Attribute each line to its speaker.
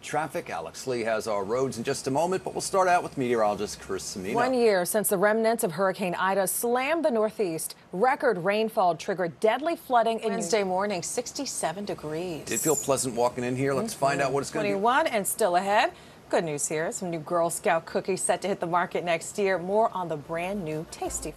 Speaker 1: Traffic. Alex Lee has our roads in just a moment, but we'll start out with meteorologist Chris Cimino.
Speaker 2: One year since the remnants of Hurricane Ida slammed the Northeast, record rainfall triggered deadly flooding in
Speaker 3: Wednesday morning, 67 degrees.
Speaker 1: Did feel pleasant walking in here. Let's mm-hmm. find out what it's going to be.
Speaker 2: 21 and still ahead. Good news here. Some new Girl Scout cookies set to hit the market next year. More on the brand new Tasty